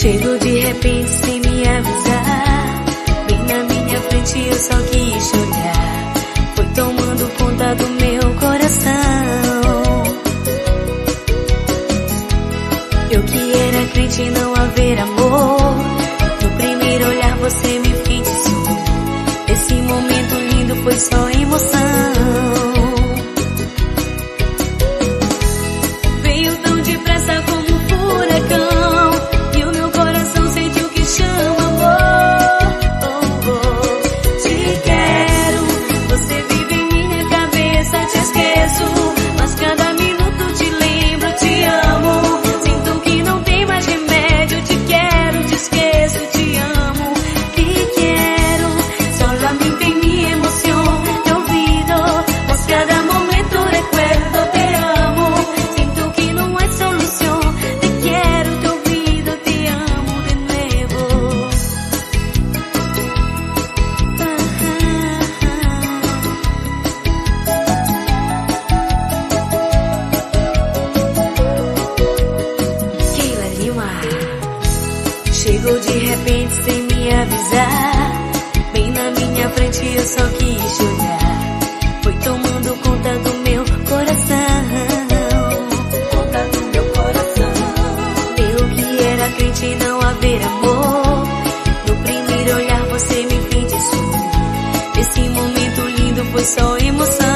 Chegou de repente sem me avisar. Bem na minha frente eu só quis olhar. Foi tomando conta do meu coração. Eu que era crente não haver amor. No primeiro olhar você me fez. Esse momento lindo foi só repente sem me avisar. Bem na minha frente eu só quis chorar Foi tomando conta do meu coração. Conta do meu coração. Eu que era crente não haver amor. No primeiro olhar você me fez isso. Esse momento lindo foi só emoção.